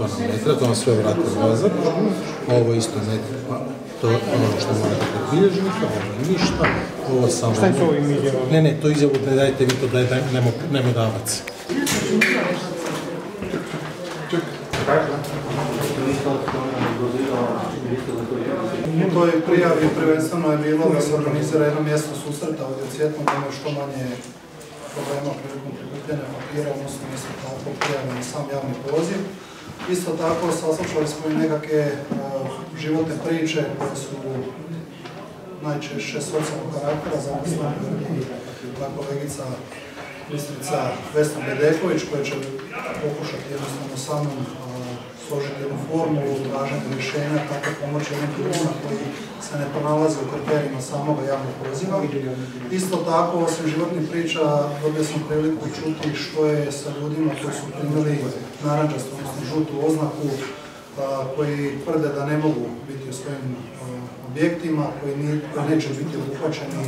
to nam ne treba, to vam sve vrati nazad. Ovo isto ne treba, to je ono što morate kod bilježnika, ovo ništa, ovo samo... Šta je to ovim izjavom? Ne, ne, to izjavu ne dajte vi to da je nemo, nemodavac. U toj prijavi prvenstveno je bilo da se organizira jedno mjesto susreta ovdje u Cvjetnom, da što manje problema prilikom prikupljanja papira, odnosno isto tako prijave na sam javni poziv. Isto tako saslušali smo i nekakve životne priče koje su najčešće socijalnog karaktera zaposlene i kolegica ministrica Vesna Bedeković koja će pokušati jednostavno sa mnom složiti jednu formulu traženja rješenja kako pomoći onim ljudima koji se ne pronalaze u kriterijima samog javnog poziva. Isto tako, osim životnih priča, dobio sam priliku čuti što je sa ljudima koji su primili naranđastu, odnosno žutu oznaku, koji tvrde da ne mogu biti u svojim objektima, koji, neće biti obuhvaćeni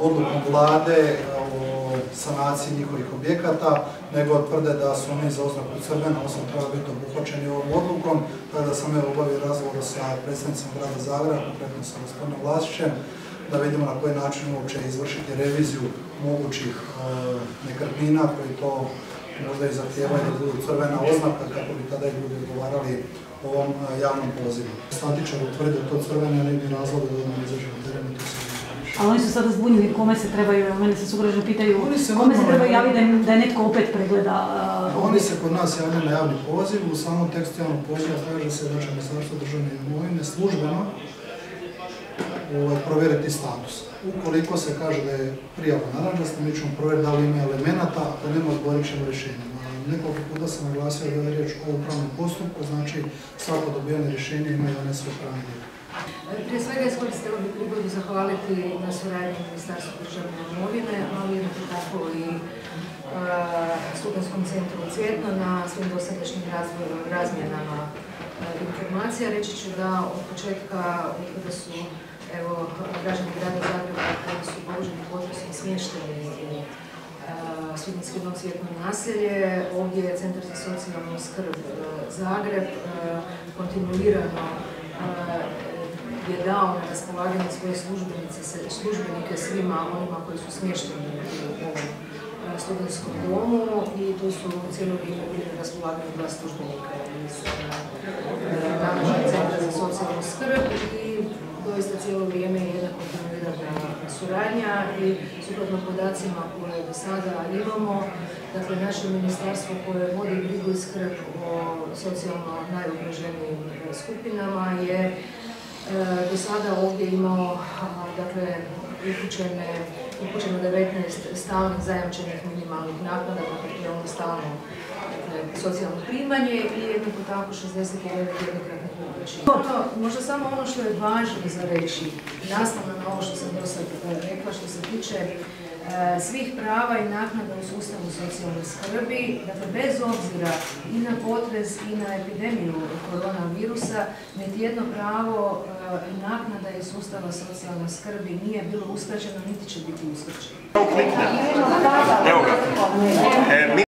odlukom vlade sanaciji njihovih objekata, nego tvrde da su oni za oznaku crvena, osim treba biti obuhvaćeni ovom odlukom, tako da sam evo obavio razgovor sa predstavnicom grada Zagreba, konkretno sa gospodinom Vlasićem, da vidimo na koji način uopće izvršiti reviziju mogućih nekretnina koji to možda i zahtijevaju da budu crvena oznaka kako bi tada i ljudi odgovarali ovom javnom pozivu. Statičar utvrdi to crvene, a ne bi razloga da odmah izađe na teren i to se ali oni su sada zbunjeni kome se trebaju, mene se sugrađani pitaju, kome se trebaju javiti da je netko opet pregleda Oni se kod nas javljaju na javni poziv, u samom tekstu javnog poziva kaže se da će Ministarstvo državne imovine službeno ovaj, provjeriti status. Ukoliko se kaže da je prijava naranđasta, mi ćemo provjeriti da li ima elemenata, ako nema odgovorit ćemo rješenje. Nekoliko puta sam naglasio da je riječ o upravnom postupku, znači svako dobijanje rješenje ima i one sve pravne prije svega iskoristila bih prigodu zahvaliti na suradnji Ministarstva državne imovine, ali jednako tako i Studentskom centru Cvjetno na svim dosadašnjim razmjenama informacija. Reći ću da od početka, kada su evo, građani grada Zagreba koji su pogođeni potresom smješteni u Studentski dom Cvjetno naselje, ovdje je Centar za socijalnu skrb Zagreb kontinuirano je dao na raspolaganje svoje službenike svima onima koji su smješteni u ovom e, studentskom domu i tu su cijelo vrijeme bili na raspolaganju dva službenika. Iz nadležnog e, centra za socijalnu skrb i doista cijelo vrijeme je jedna kontinuirana suradnja i sukladno podacima koje do sada imamo, dakle naše ministarstvo koje vodi brigu skrb o socijalno najugroženijim skupinama je E, do sada ovdje imao dakle, upućene, upućeno 19 stalnih zajamčenih minimalnih naknada, dakle ono stalno dakle, socijalno primanje i jednako tako 69 jednokratnih upućenja. Možda samo ono što je važno za reći, nastavno na ovo što sam do sad rekla, što se tiče E, svih prava i naknada u sustavu socijalne skrbi, dakle bez obzira i na potres i na epidemiju koronavirusa, niti jedno pravo e, i naknada iz sustava socijalne skrbi nije bilo uskraćeno, niti će biti uskraćeno.